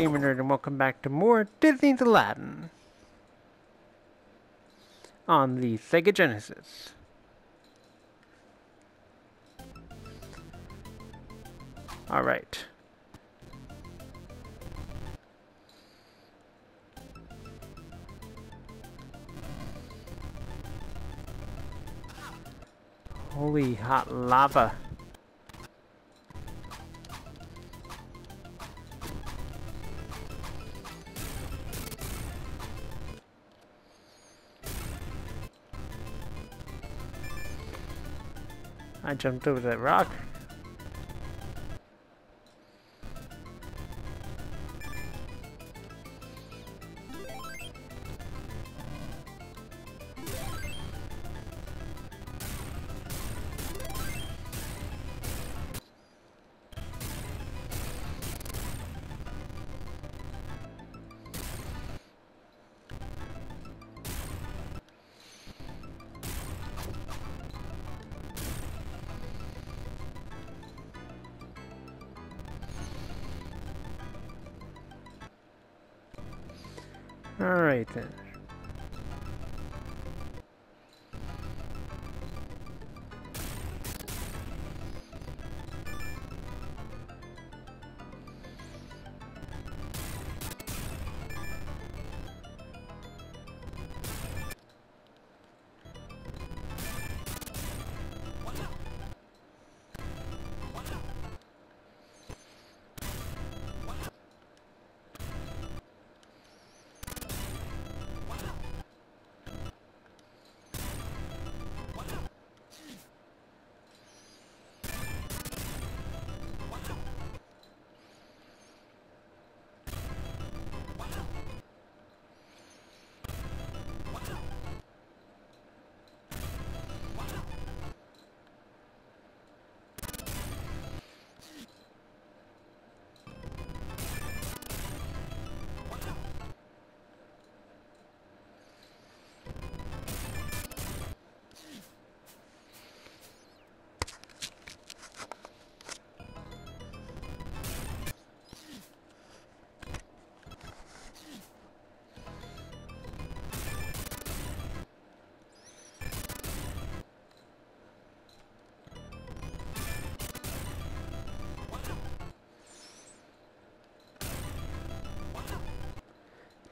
Gamer Nerd, and welcome back to more Disney's Aladdin on the Sega Genesis. Alright. Holy hot lava. I jumped over that rock. Alright then.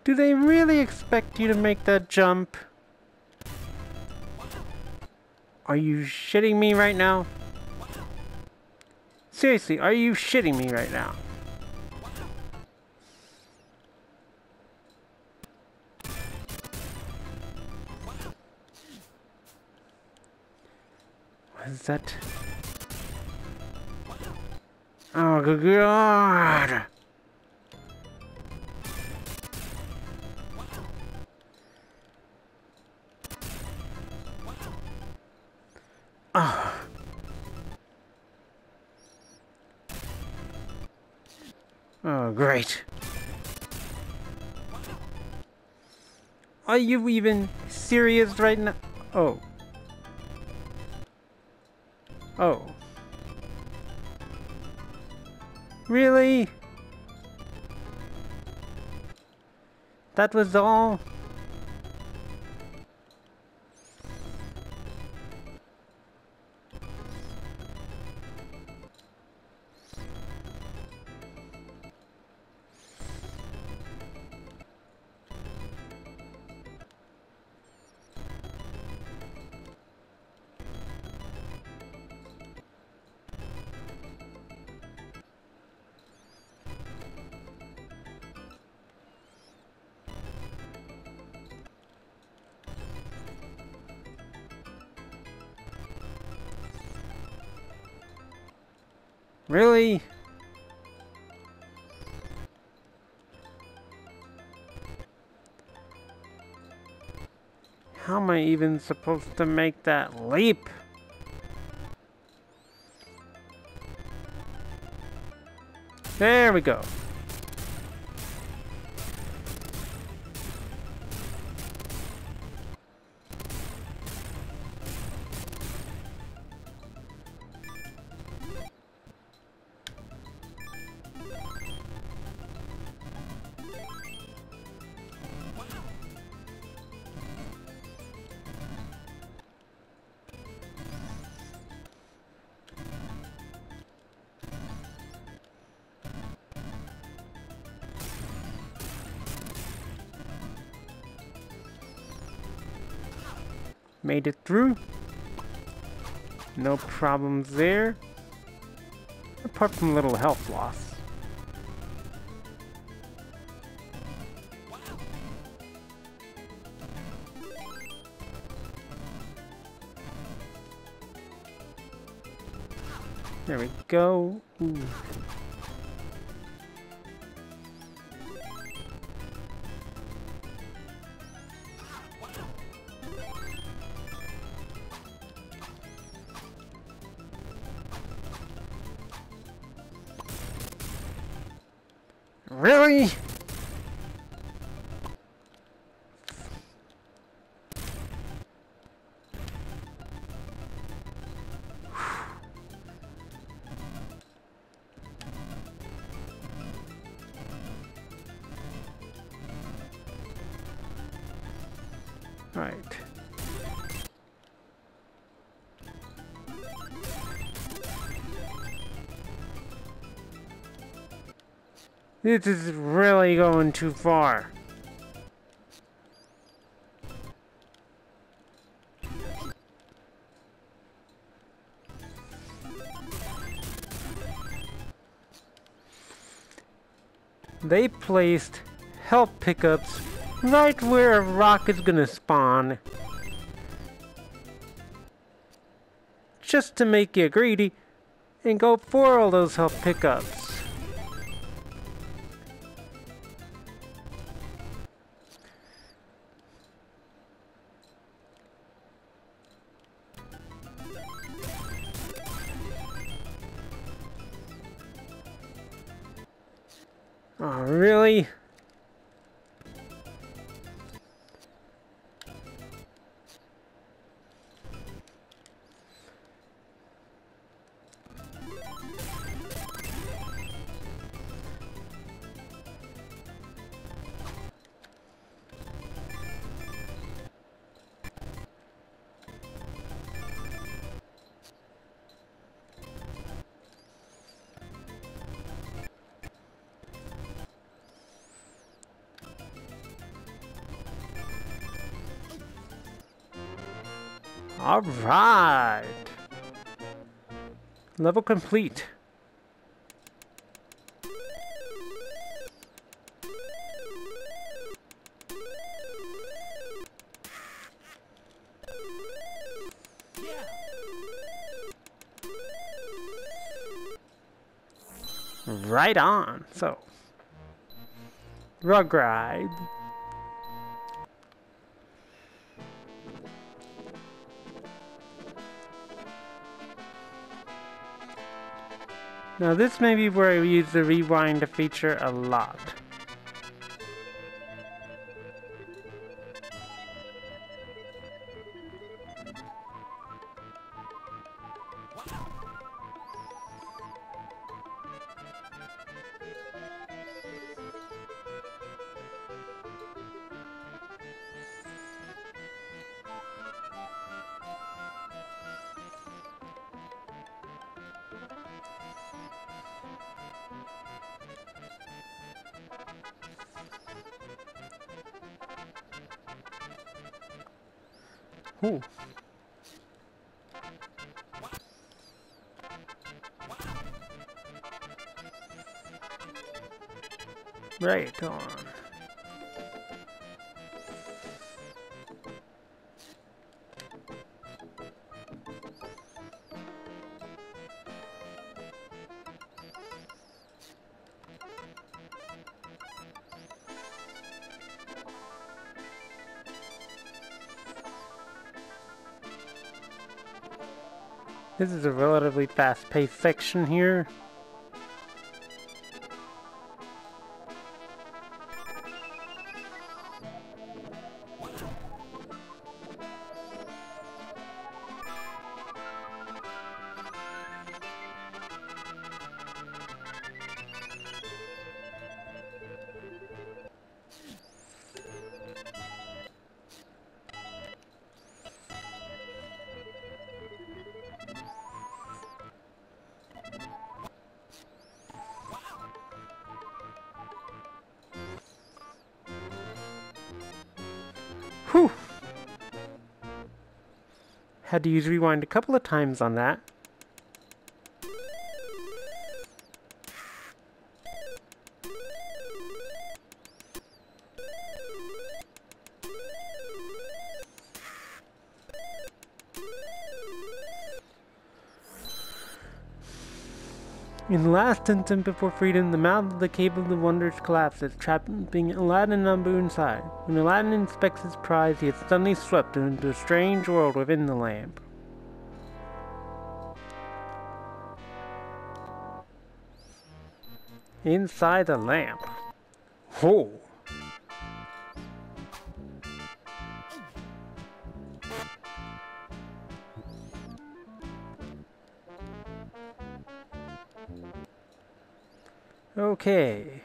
Do they really expect you to make that jump? Are you shitting me right now? Seriously, are you shitting me right now? What is that? Oh, good God! Are you even serious right now? Oh. Oh. Really? That was all? Really? How am I even supposed to make that leap? There we go. Through. No problems there. Apart from a little health loss. There we go. Ooh. This is really going too far. They placed health pickups right where a rock is gonna spawn. Just to make you greedy and go for all those health pickups. Oh, really? Alright! Level complete. Right on. So, Rug Ride. Now this may be where I use the rewind feature a lot. This is a relatively fast-paced section here. Had to use rewind a couple of times on that. The last instant before freedom, the mouth of the Cave of the Wonders collapses, trapping Aladdin and Abu inside. When Aladdin inspects his prize, he is suddenly swept into a strange world within the lamp. Inside the lamp. Oh! Okay.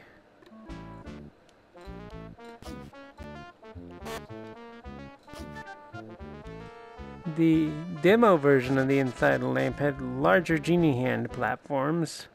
The demo version of the Inside Lamp had larger genie hand platforms.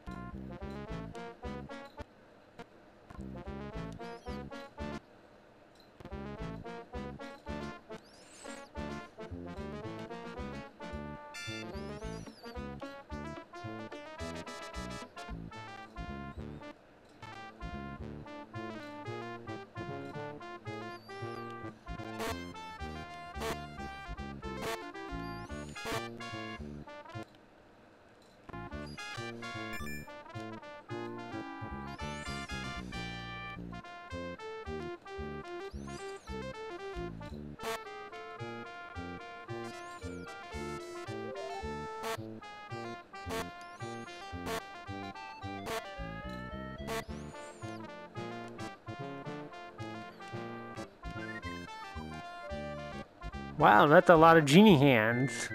Wow, that's a lot of genie hands.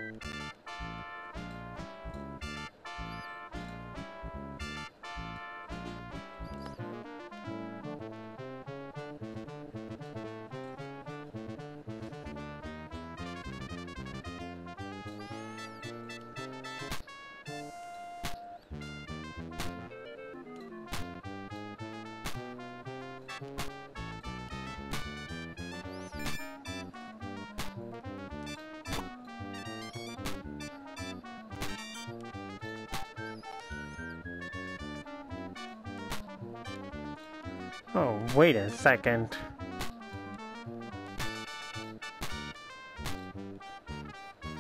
Oh, wait a second.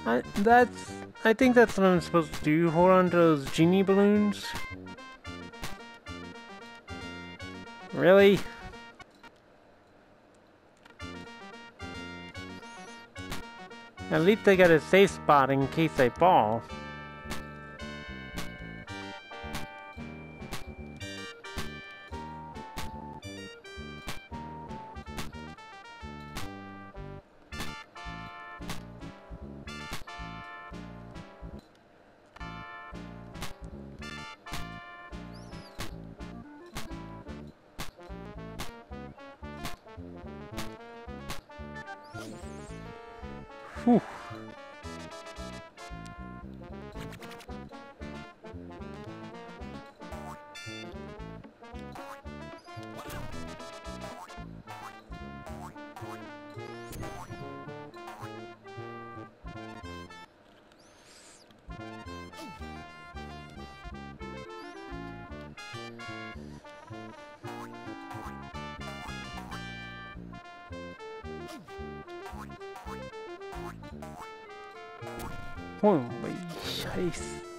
I, that's... I think that's what I'm supposed to do. Hold on to those genie balloons. Really? At least I got a safe spot in case I fall. Scheiße. All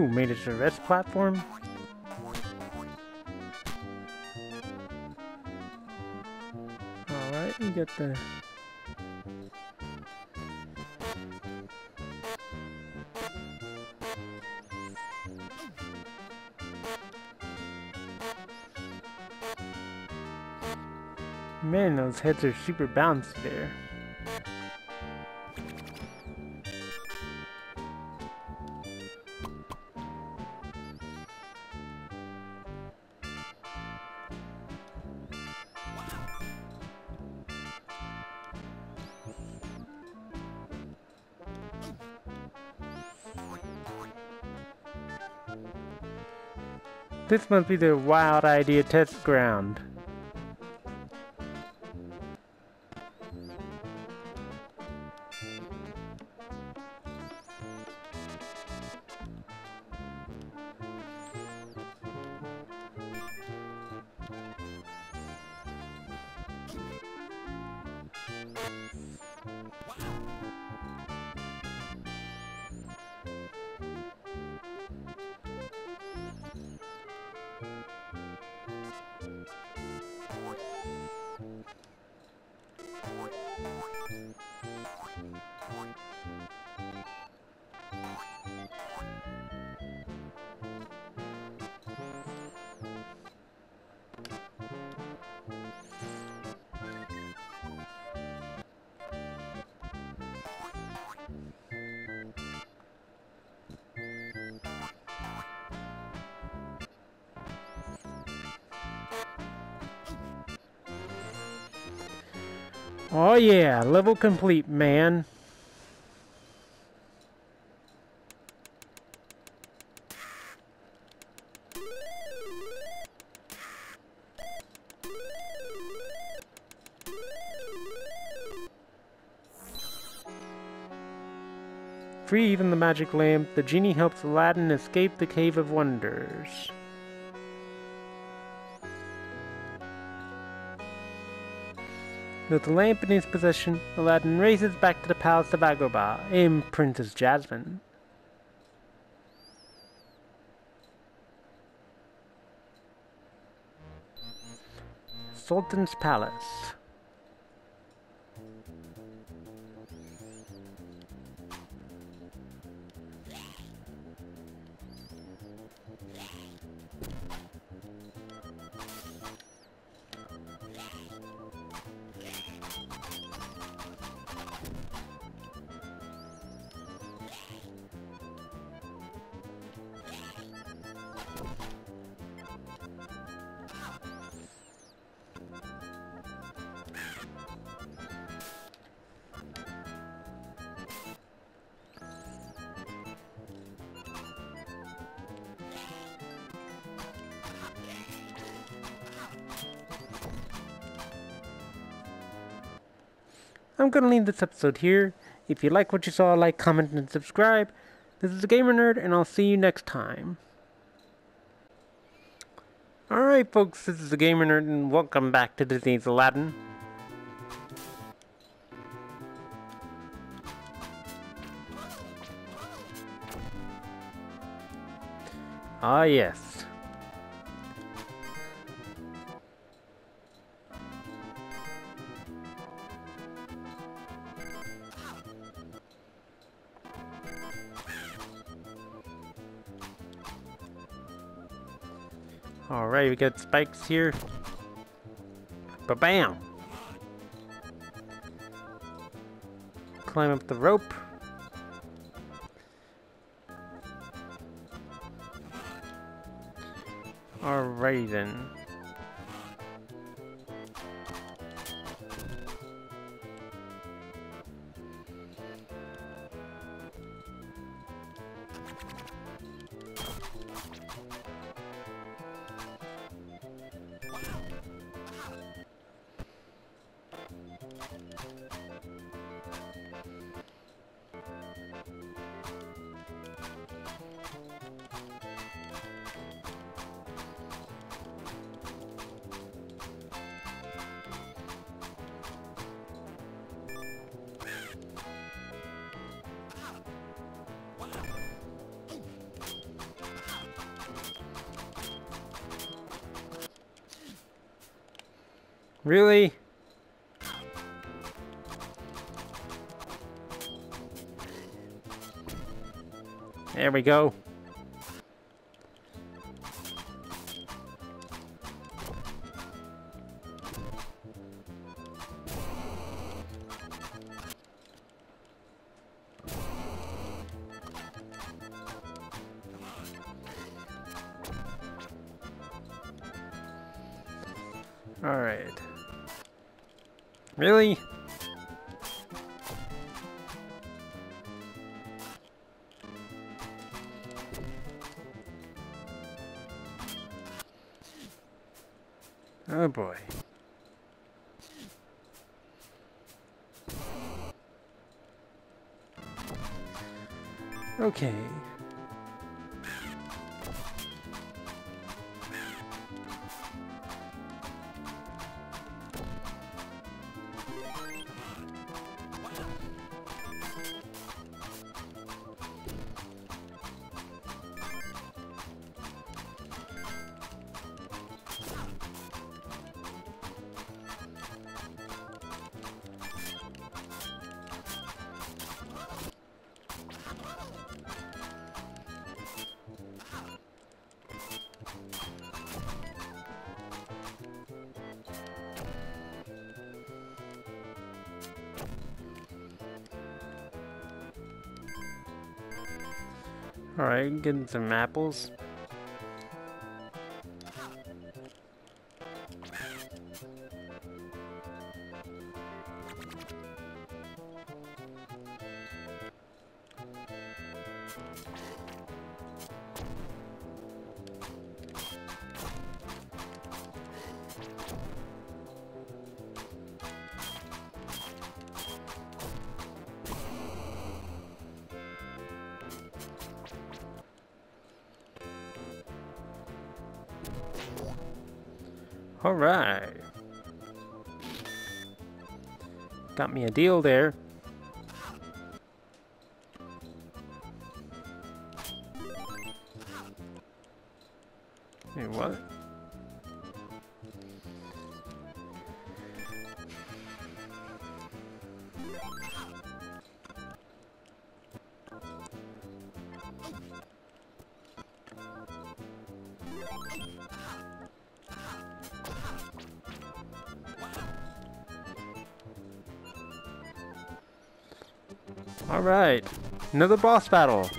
Ooh, made it to the rest platform? Alright, we got the... Man, those heads are super bouncy there. This must be the wild idea test ground. Oh yeah, level complete, man. Free from the magic lamp, the genie helps Aladdin escape the Cave of Wonders. With the lamp in his possession, Aladdin races back to the palace of Agrabah and Princess Jasmine. Sultan's Palace I'm going to leave this episode here. If you like what you saw, like, comment, and subscribe. This is the Gamer Nerd, and I'll see you next time. Alright, folks, this is the Gamer Nerd, and welcome back to Disney's Aladdin. Ah, yes. Alright, we got spikes here. Ba-bam! Climb up the rope. Alright then. Really? There we go. Alright, getting some apples. Me a deal there. Alright, another boss battle.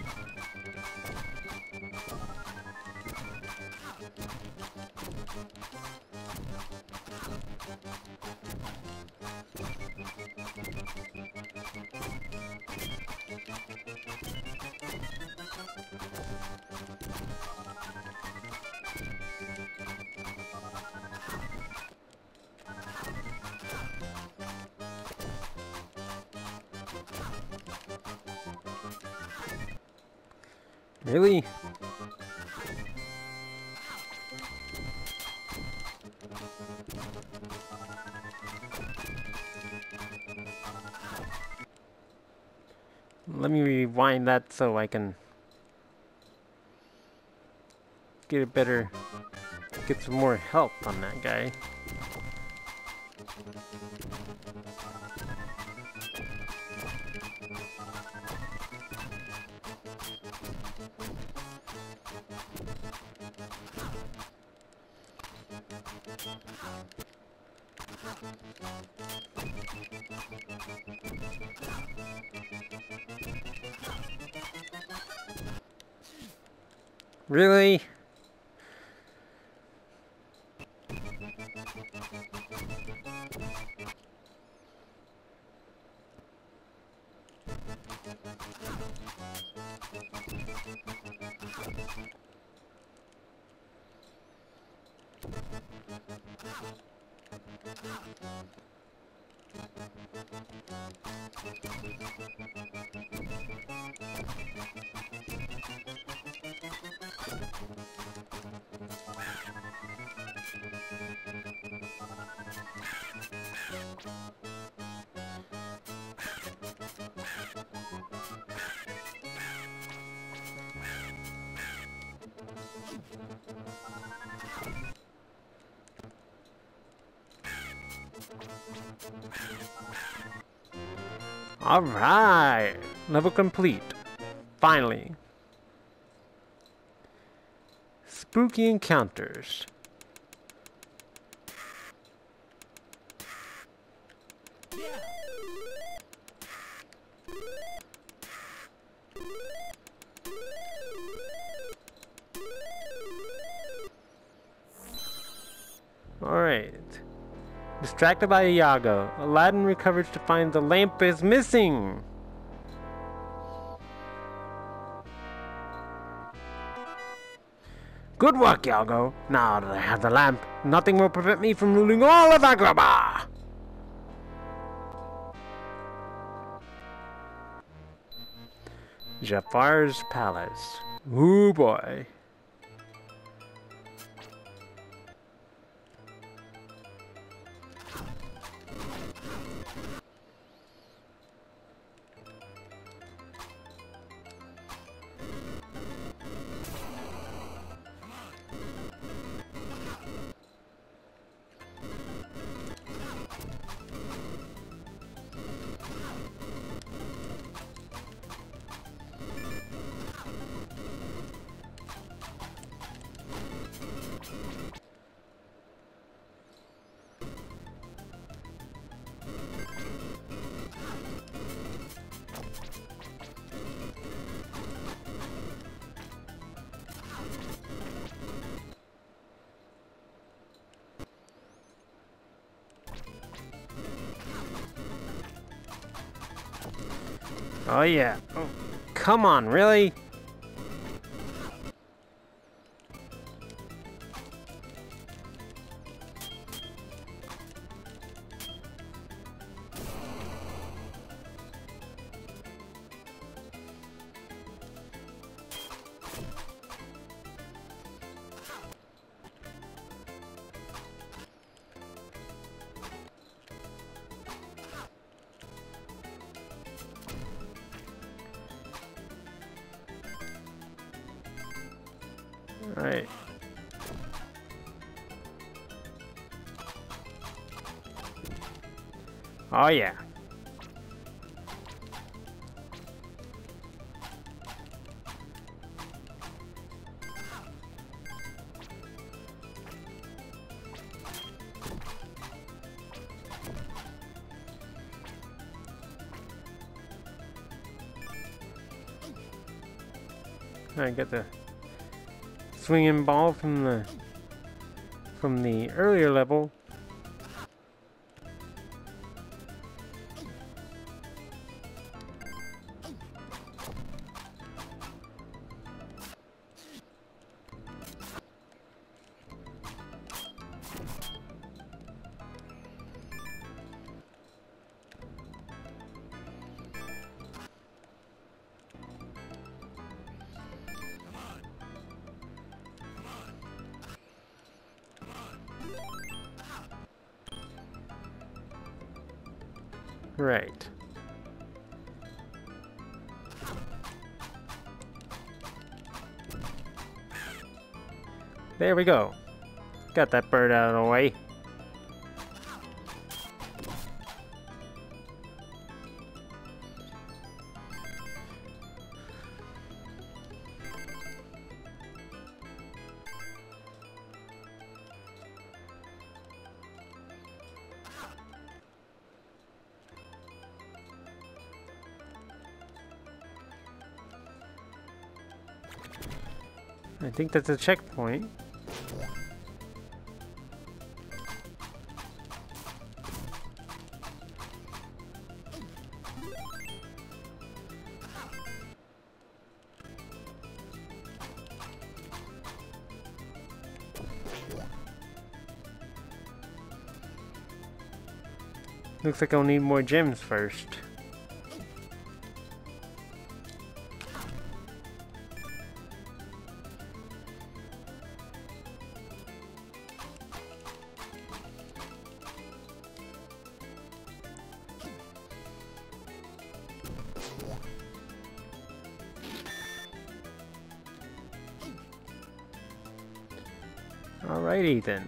Rewind that so I can get a better, get some more help on that guy. Really? Alright! Level complete. Finally. Spooky Encounters. Yeah. Distracted by Iago, Aladdin recovers to find the lamp is missing. Good work, Iago. Now that I have the lamp, nothing will prevent me from ruling all of Agrabah. Jafar's Palace. Ooh boy. Oh yeah. Oh, come on, really? I get the swinging ball from the from the earlier level. Right. There we go. Got that bird out of the way. Think that's a checkpoint. Looks like I'll need more gems first. Alrighty then.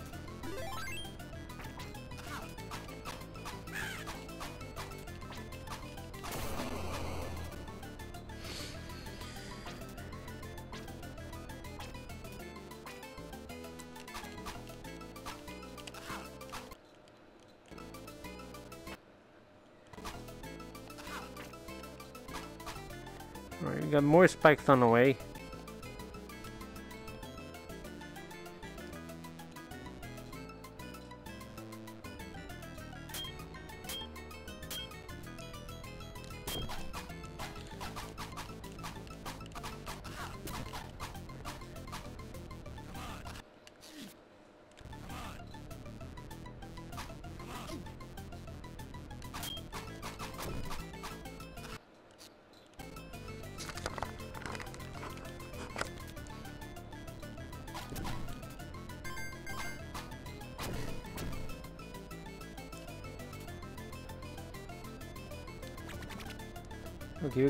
Spikes on the way.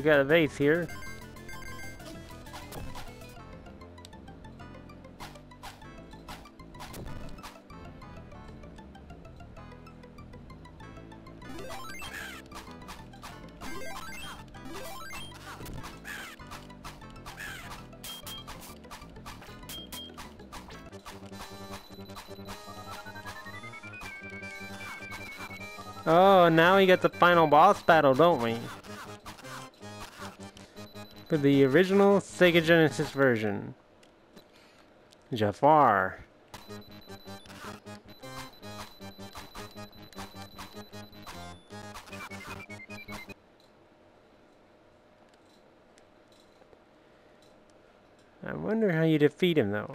We got a vase here. Oh, now we get the final boss battle, don't we? For the original Sega Genesis version. Jafar. I wonder how you defeat him though.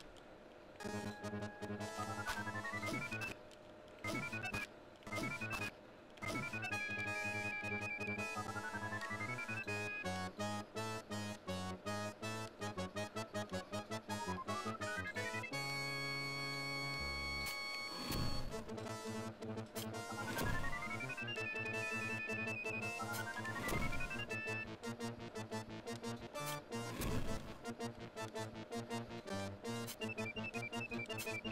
Thank you.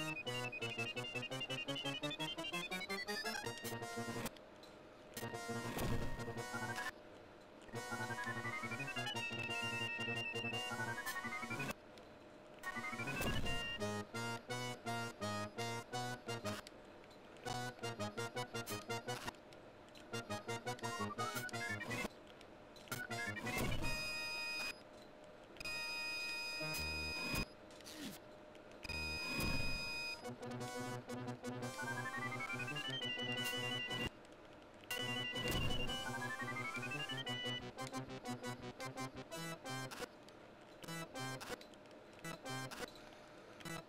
Thank you.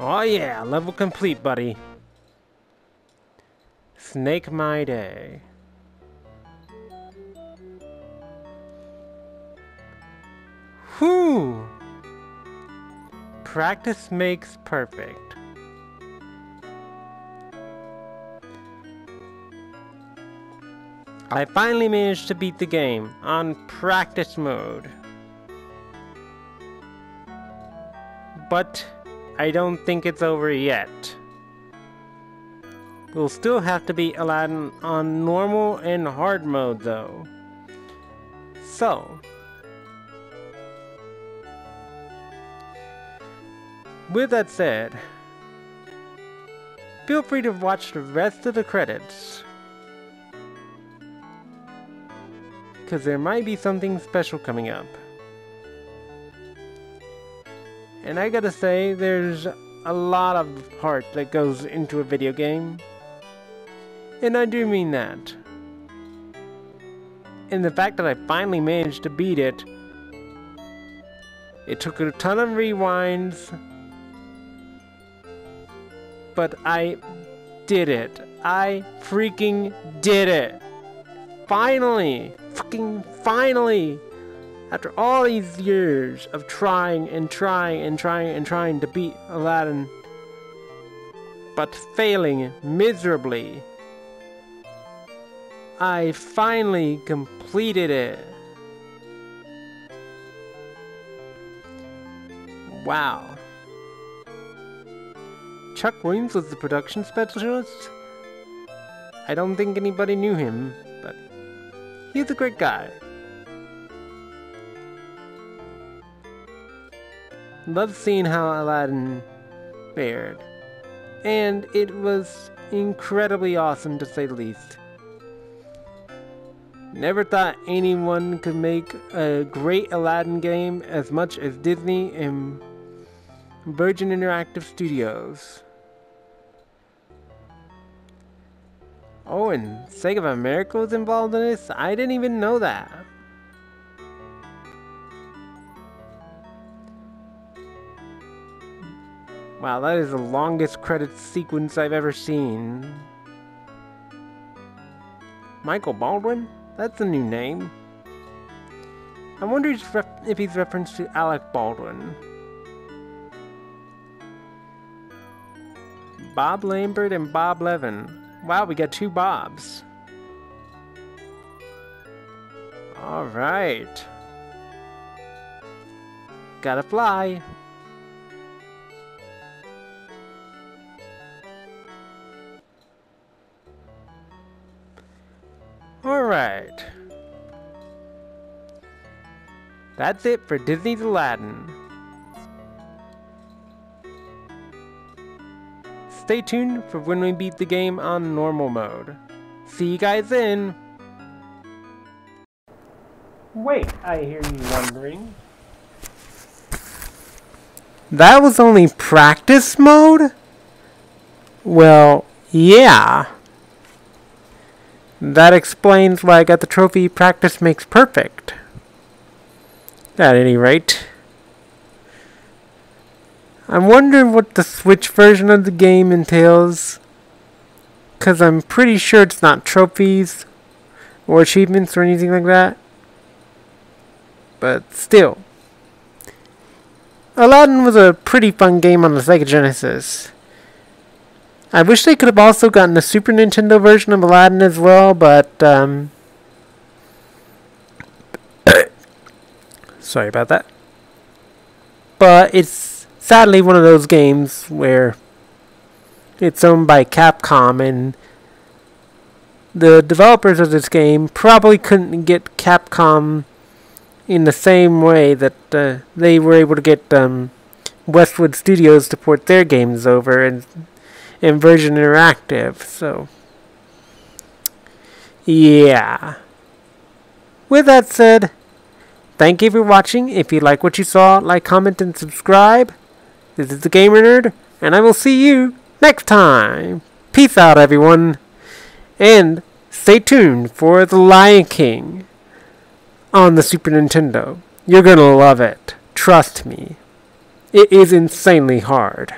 Oh yeah, level complete, buddy. Snake my day. Whew! Practice makes perfect. I finally managed to beat the game on practice mode. But I don't think it's over yet. We'll still have to beat Aladdin on normal and hard mode though. So, with that said, feel free to watch the rest of the credits. Because there might be something special coming up. And I gotta say, there's a lot of heart that goes into a video game. And I do mean that. And the fact that I finally managed to beat it, it took a ton of rewinds, but I did it. I freaking did it. Finally! Fucking finally! After all these years of trying and trying and trying and trying to beat Aladdin, but failing miserably, I finally completed it. Wow. Chuck Williams was the production specialist? I don't think anybody knew him, he's a great guy. Love seeing how Aladdin fared. And it was incredibly awesome to say the least. Never thought anyone could make a great Aladdin game as much as Disney and Virgin Interactive Studios. Oh, and Sega of America was involved in this? I didn't even know that. Wow, that is the longest credit sequence I've ever seen. Michael Baldwin? That's a new name. I wonder if he's referenced to Alec Baldwin. Bob Lambert and Bob Levin. Wow, we got two Bobs. Alright. Gotta fly. Alright. That's it for Disney's Aladdin. Stay tuned for when we beat the game on normal mode. See you guys then! Wait, I hear you wondering. That was only practice mode? Well, yeah. That explains why I got the trophy Practice Makes Perfect. At any rate. I'm wondering what the Switch version of the game entails. Because I'm pretty sure it's not trophies or achievements or anything like that. But still. Aladdin was a pretty fun game on the Sega Genesis. I wish they could have also gotten a Super Nintendo version of Aladdin as well, but um, sorry about that. But it's sadly one of those games where it's owned by Capcom and the developers of this game probably couldn't get Capcom in the same way that uh, they were able to get um, Westwood Studios to port their games over and in Virgin Interactive, so yeah. With that said, thank you for watching. If you like what you saw, like, comment, and subscribe. This is the Gamer Nerd, and I will see you next time. Peace out, everyone. And stay tuned for The Lion King on the Super Nintendo. You're gonna love it. Trust me. It is insanely hard.